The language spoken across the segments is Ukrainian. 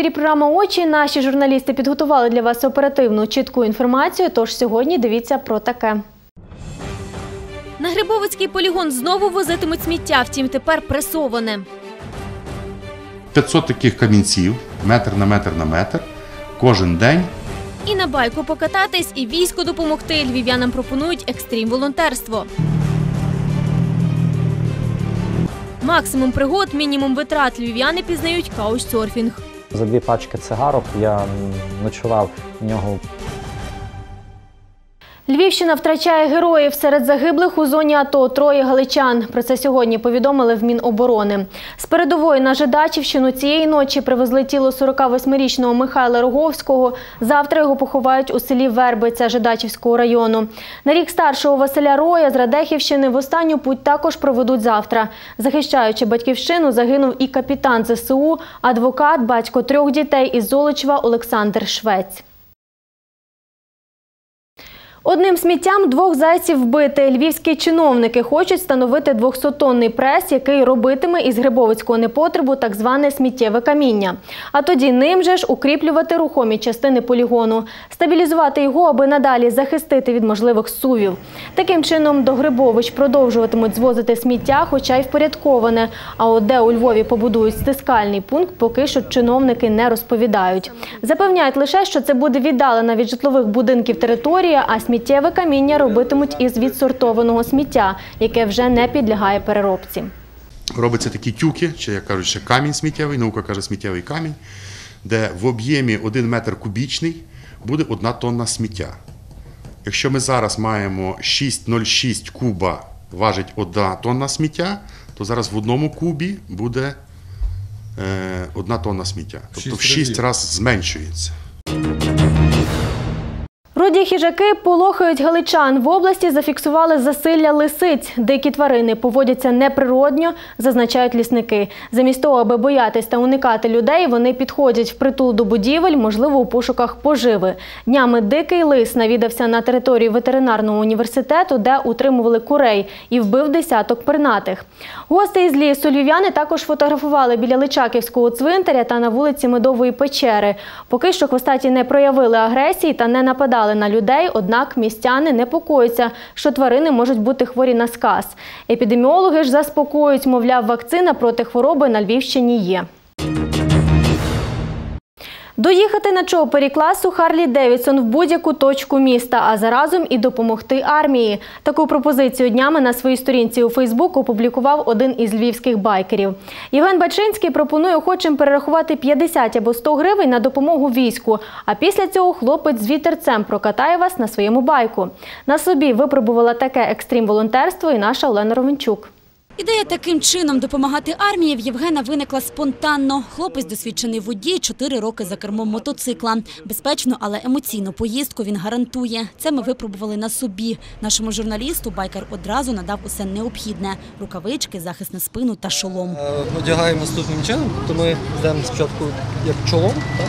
ефірі програма Очі. Наші журналісти підготували для вас оперативну чітку інформацію. Тож сьогодні дивіться про таке. На Грибовицький полігон знову возитимуть сміття, втім тепер пресоване. 500 таких камінців, метр на метр на метр, кожен день. І на байку покататись, і війську допомогти. Львів'янам пропонують екстрім волонтерство. Максимум пригод, мінімум витрат. Львів'яни пізнають каучсерфінг. За дві пачки цигарок я ночував в нього Львівщина втрачає героїв серед загиблих у зоні АТО троє галичан. Про це сьогодні повідомили в Міноборони. З передової на Жидачівщину цієї ночі привезли тіло 48-річного Михайла Роговського. Завтра його поховають у селі Вербиця Жидачівського району. На рік старшого Василя Роя з Радехівщини в останню путь також проведуть завтра. Захищаючи батьківщину, загинув і капітан ЗСУ, адвокат, батько трьох дітей із Золочева Олександр Швець. Одним сміттям двох зайців вбити. Львівські чиновники хочуть встановити 200-тонний прес, який робитиме із грибовицького непотребу так зване сміттєве каміння. А тоді ним же ж укріплювати рухомі частини полігону, стабілізувати його, аби надалі захистити від можливих сувів. Таким чином до Грибович продовжуватимуть звозити сміття, хоча й впорядковане. А от де у Львові побудують стискальний пункт, поки що чиновники не розповідають. Запевняють лише, що це буде віддалена від житлових будинків територія, а сміттєве каміння робитимуть із відсортованого сміття, яке вже не підлягає переробці. Робляться такі тюки, чи як кажуть, ще камінь сміттєвий, наука каже сміттєвий камінь, де в об'ємі 1 метр кубічний буде одна тонна сміття. Якщо ми зараз маємо 6,06 куба важить одна тонна сміття, то зараз в одному кубі буде е, одна тонна сміття. Тобто в 6 разів зменшується. Руді хижаки полохають галичан. В області зафіксували засилля лисиць. Дикі тварини поводяться неприродньо, зазначають лісники. Замість того, аби боятись та уникати людей, вони підходять впритул до будівель, можливо, у пошуках поживи. Днями дикий лис навідався на територію ветеринарного університету, де утримували курей, і вбив десяток пернатих. Гости із лісу львів'яни також фотографували біля Личаківського цвинтаря та на вулиці Медової печери. Поки що хвостаті не проявили агресії та не нападали на людей, однак містяни непокояться, що тварини можуть бути хворі на сказ. Епідеміологи ж заспокоюють, мовляв, вакцина проти хвороби на Львівщині є. Доїхати на чопері класу Харлі Девідсон в будь-яку точку міста, а заразом і допомогти армії. Таку пропозицію днями на своїй сторінці у Фейсбук опублікував один із львівських байкерів. Євген Бачинський пропонує охочим перерахувати 50 або 100 гривень на допомогу війську. А після цього хлопець з вітерцем прокатає вас на своєму байку. На собі випробувала таке екстрім волонтерство і наша Олена Ровенчук. Ідея таким чином допомагати армії в Євгена виникла спонтанно. Хлопець досвідчений водій, 4 роки за кермом мотоцикла. Безпечну, але емоційну поїздку він гарантує. Це ми випробували на собі. Нашому журналісту байкер одразу надав усе необхідне – рукавички, захист на спину та шолом. Е, Одягаємо наступним чином, то ми йдемо спочатку як чолом, так?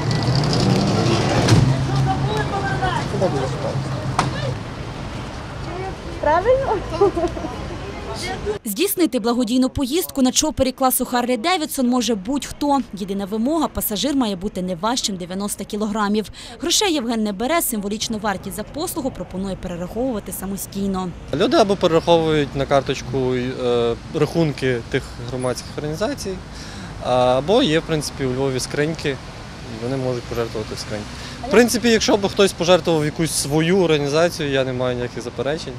Здійснити благодійну поїздку на чопері класу Харлі Девідсон може будь-хто. Єдина вимога – пасажир має бути не важчим 90 кілограмів. Грошей Євген не бере, символічну вартість за послугу пропонує перераховувати самостійно. Люди або перераховують на карточку е, рахунки тих громадських організацій, або є, в принципі, у Львові скриньки, і вони можуть пожертвувати в скриньки. В принципі, якщо б хтось пожертвував якусь свою організацію, я не маю ніяких заперечень.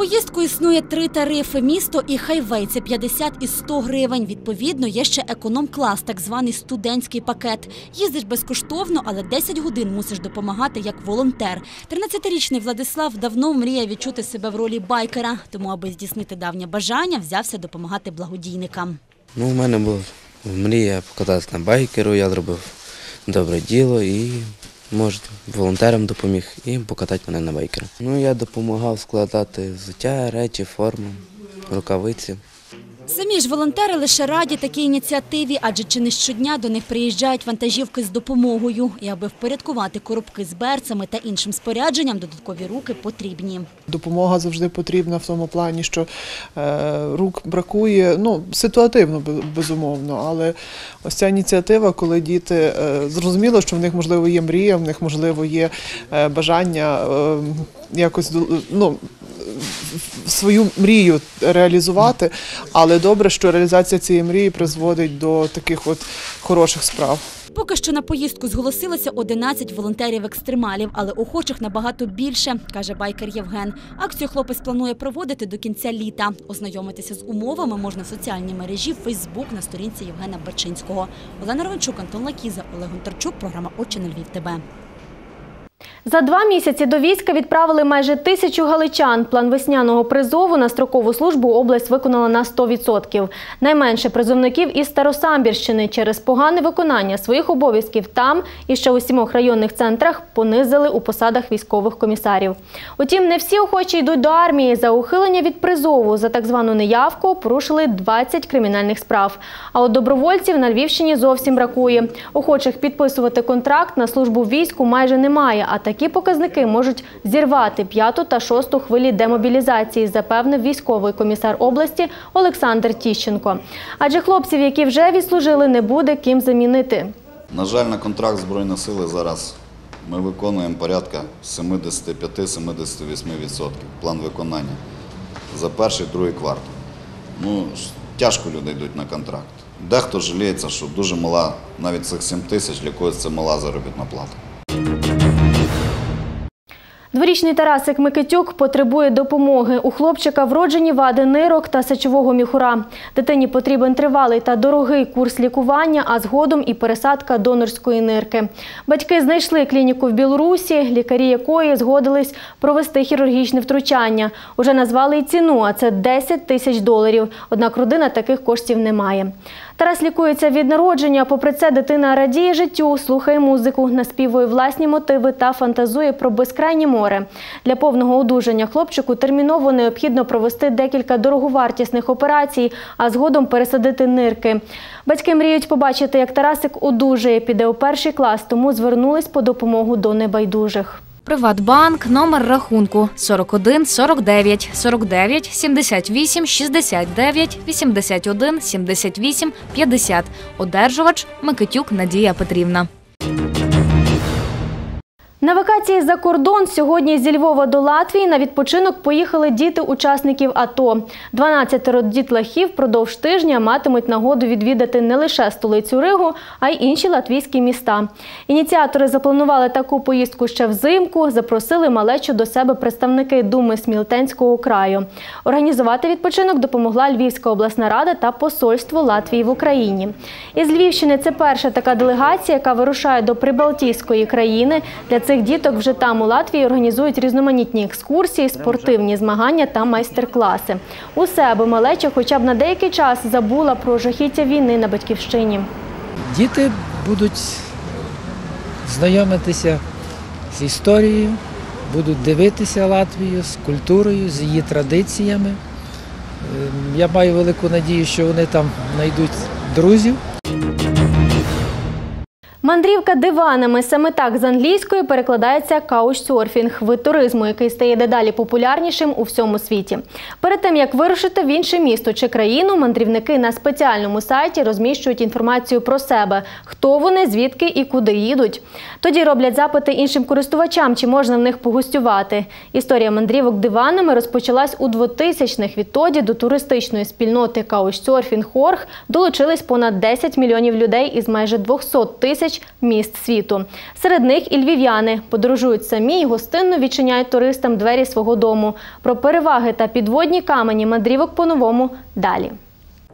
Поїздку існує три тарифи – місто і хайвей – це 50 і 100 гривень. Відповідно, є ще економ-клас, так званий студентський пакет. Їздиш безкоштовно, але 10 годин мусиш допомагати як волонтер. 13-річний Владислав давно мріє відчути себе в ролі байкера, тому аби здійснити давнє бажання, взявся допомагати благодійникам. Ну, у мене була мрія покататися на байкеру, я зробив добре діло і, може, волонтерам допоміг і покатати мене на байкера. Ну, я допомагав складати взуття, речі, форму, рукавиці. Самі ж волонтери лише раді такій ініціативі, адже чи не щодня до них приїжджають вантажівки з допомогою. І аби впорядкувати коробки з берцями та іншим спорядженням, додаткові руки потрібні. Допомога завжди потрібна в тому плані, що е, рук бракує. Ну, ситуативно, безумовно, але ось ця ініціатива, коли діти е, зрозуміло, що в них можливо є мрія, в них можливо є е, бажання якось ну, свою мрію реалізувати, але добре, що реалізація цієї мрії призводить до таких от хороших справ. Поки що на поїздку зголосилося 11 волонтерів-екстремалів, але охочих набагато більше, каже байкер Євген. Акцію хлопець планує проводити до кінця літа. Ознайомитися з умовами можна в соціальній мережі Фейсбук на сторінці Євгена Бачинського. Олена Ровенчук, Антон Лакіза, Олег Гонтарчук, програма «Очі на Львів. ТБ». За два місяці до війська відправили майже тисячу галичан. План весняного призову на строкову службу область виконала на 100%. Найменше призовників із Старосамбірщини через погане виконання своїх обов'язків там і ще у сімох районних центрах понизили у посадах військових комісарів. Утім, не всі охочі йдуть до армії. За ухилення від призову за так звану неявку порушили 20 кримінальних справ. А от добровольців на Львівщині зовсім бракує. Охочих підписувати контракт на службу війську майже немає, а такі показники можуть зірвати п'яту та шосту хвилі демобілізації, запевнив військовий комісар області Олександр Тіщенко. Адже хлопців, які вже відслужили, не буде ким замінити. На жаль, на контракт Збройних сил зараз ми виконуємо порядка 75-78% план виконання за перший другий квартал. Ну, тяжко люди йдуть на контракт. Дехто жаліється, що дуже мала, навіть цих 7 тисяч для когось це мала заробітна плата. Дворічний Тарасик Микитюк потребує допомоги. У хлопчика вроджені вади нирок та сечового міхура. Дитині потрібен тривалий та дорогий курс лікування, а згодом і пересадка донорської нирки. Батьки знайшли клініку в Білорусі, лікарі якої згодились провести хірургічне втручання. Уже назвали й ціну, а це 10 тисяч доларів. Однак родина таких коштів не має. Тарас лікується від народження. Попри це, дитина радіє життю, слухає музику, наспівує власні мотиви та фантазує про безкрайнє море. Для повного одужання хлопчику терміново необхідно провести декілька дороговартісних операцій, а згодом пересадити нирки. Батьки мріють побачити, як Тарасик одужає, піде у перший клас, тому звернулись по допомогу до небайдужих. Приватбанк, номер рахунку 41 49 49 78 69 81 78 50. Одержувач Микитюк Надія Петрівна. На вакації за кордон сьогодні зі Львова до Латвії на відпочинок поїхали діти учасників АТО. 12 дітлахів впродовж тижня матимуть нагоду відвідати не лише столицю Ригу, а й інші латвійські міста. Ініціатори запланували таку поїздку ще взимку. Запросили малечу до себе представники Думи Смілтенського краю. Організувати відпочинок допомогла Львівська обласна рада та посольство Латвії в Україні. Із Львівщини це перша така делегація, яка вирушає до Прибалтійської країни. Для цих діток вже там у Латвії організують різноманітні екскурсії, спортивні змагання та майстер-класи. Усе, аби малеча хоча б на деякий час забула про жахіття війни на батьківщині. Діти будуть знайомитися з історією, будуть дивитися Латвію, з культурою, з її традиціями. Ем, Я маю велику надію, що вони там знайдуть друзів. Мандрівка диванами саме так з англійської перекладається каучсерфінг – вид туризму, який стає дедалі популярнішим у всьому світі. Перед тим як вирушити в інше місто чи країну, мандрівники на спеціальному сайті розміщують інформацію про себе, хто вони, звідки і куди їдуть. Тоді роблять запити іншим користувачам, чи можна в них погостювати. Історія мандрівок диванами розпочалась у 2000-х. Відтоді до туристичної спільноти Хорг долучились понад 10 мільйонів людей із майже 200 тисяч міст світу. Серед них і львів'яни подорожують самі і гостинно відчиняють туристам двері свого дому. Про переваги та підводні камені мандрівок по-новому далі.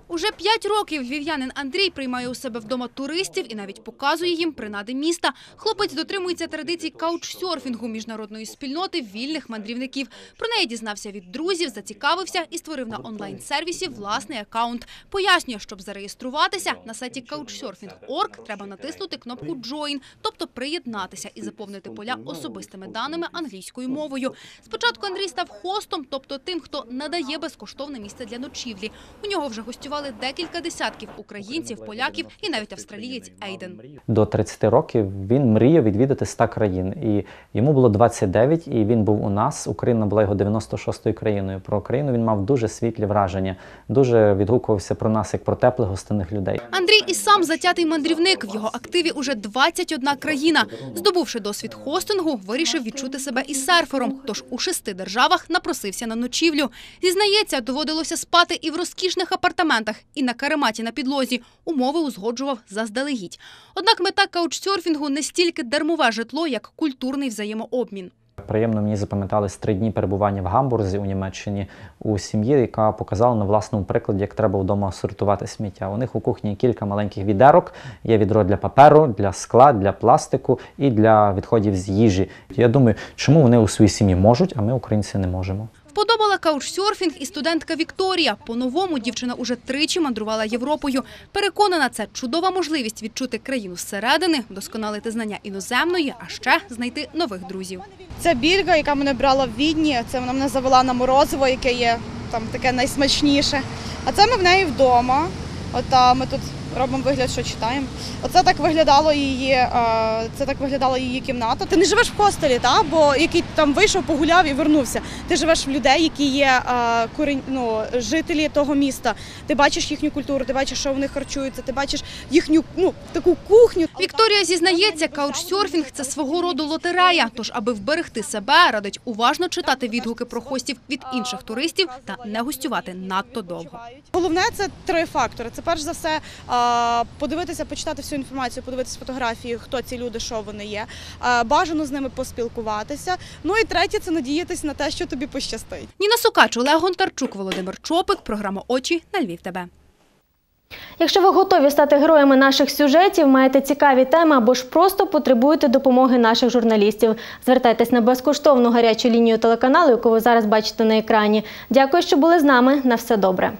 Уже п'ять років львів'янин Андрій приймає у себе вдома туристів і навіть показує їм принади міста. Хлопець дотримується традицій каучсерфінгу міжнародної спільноти вільних мандрівників. Про неї дізнався від друзів, зацікавився і створив на онлайн-сервісі власний акаунт. Пояснює, щоб зареєструватися на сайті couchsurfing.org треба натиснути кнопку «Join», тобто приєднатися і заповнити поля особистими даними англійською мовою. Спочатку Андрій став хостом, тобто тим, хто надає безкоштовне місце для ночівлі. У нього вже гостювали декілька десятків українців, поляків і навіть австралієць Ейден. До 30 років він мріяв відвідати 100 країн. І йому було 29, і він був у нас. Україна була його 96-ю країною. Про Україну він мав дуже світлі враження, дуже відгукувався про нас як про теплих гостинних людей. Андрій і сам затятий мандрівник. В його активі уже 21 країна. Здобувши досвід хостингу, вирішив відчути себе і серфером. Тож у шести державах напросився на ночівлю. Зізнається, доводилося спати і в розкішних апартаментах, і на карематі на підлозі. Умови узгоджував заздалегідь. Однак мета каучсерфінгу не стільки дармове житло, як культурний взаємообмін. Приємно мені запам'ятались три дні перебування в Гамбурзі у Німеччині у сім'ї, яка показала на власному прикладі, як треба вдома сортувати сміття. У них у кухні кілька маленьких відерок. Є відро для паперу, для скла, для пластику і для відходів з їжі. Я думаю, чому вони у своїй сім'ї можуть, а ми, українці, не можемо. Вподобала каучсерфінг і студентка Вікторія. По-новому дівчина уже тричі мандрувала Європою. Переконана, це чудова можливість відчути країну зсередини, вдосконалити знання іноземної, а ще знайти нових друзів. Це більга, яка мене брала в Відні. Це вона мене завела на морозиво, яке є там таке найсмачніше. А це ми в неї вдома. От а ми тут робимо вигляд, що читаємо. Оце так виглядало її. е, Це так виглядала її кімната. Ти не живеш в хостелі, та бо який там вийшов, погуляв і вернувся. Ти живеш в людей, які є е, корінь, ну, жителі того міста. Ти бачиш їхню культуру, ти бачиш, що вони харчуються, ти бачиш їхню ну таку кухню. Вікторія зізнається, каучсерфінг – це свого роду лотерея. Тож, аби вберегти себе, радить уважно читати відгуки про хостів від інших туристів та не гостювати надто довго. Головне це три фактори. Це перш за все а, подивитися, почитати всю інформацію, подивитися фотографії, хто ці люди, що вони є. Бажано з ними поспілкуватися. Ну і третє це надіятися на те, що тобі пощастить. Ніна Сукач, Олег Гонтарчук, Володимир Чопик. Програма «Очі» на Львів ТБ. Якщо ви готові стати героями наших сюжетів, маєте цікаві теми або ж просто потребуєте допомоги наших журналістів, звертайтесь на безкоштовну гарячу лінію телеканалу, яку ви зараз бачите на екрані. Дякую, що були з нами. На все добре.